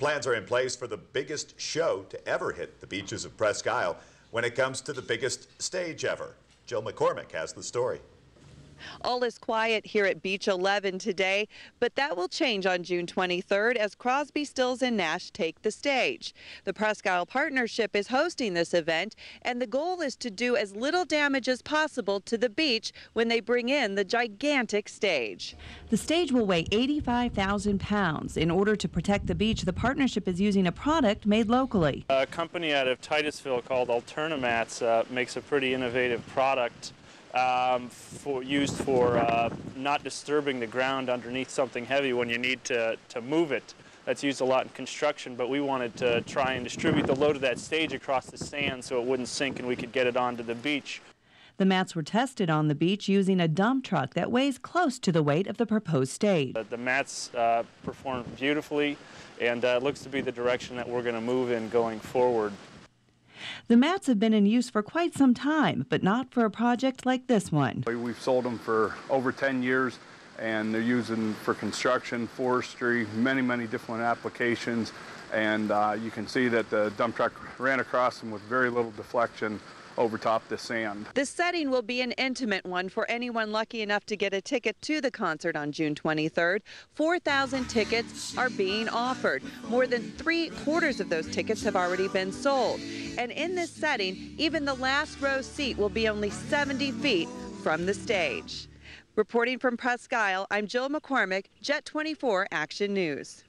Plans are in place for the biggest show to ever hit the beaches of Presque Isle when it comes to the biggest stage ever. Jill McCormick has the story. All is quiet here at Beach 11 today, but that will change on June 23rd as Crosby, Stills, and Nash take the stage. The Presque Isle Partnership is hosting this event, and the goal is to do as little damage as possible to the beach when they bring in the gigantic stage. The stage will weigh 85,000 pounds. In order to protect the beach, the partnership is using a product made locally. A company out of Titusville called AlturnaMATS uh, makes a pretty innovative product um, for, used for uh, not disturbing the ground underneath something heavy when you need to, to move it. That's used a lot in construction, but we wanted to try and distribute the load of that stage across the sand so it wouldn't sink and we could get it onto the beach. The mats were tested on the beach using a dump truck that weighs close to the weight of the proposed stage. Uh, the mats uh, performed beautifully, and uh, looks to be the direction that we're going to move in going forward. The mats have been in use for quite some time, but not for a project like this one. We've sold them for over 10 years and they're using for construction, forestry, many, many different applications. And uh, you can see that the dump truck ran across them with very little deflection over top the sand. The setting will be an intimate one for anyone lucky enough to get a ticket to the concert on June 23rd. 4,000 tickets are being offered. More than three quarters of those tickets have already been sold. And in this setting, even the last row seat will be only 70 feet from the stage. Reporting from Presque Isle, I'm Jill McCormick, Jet 24 Action News.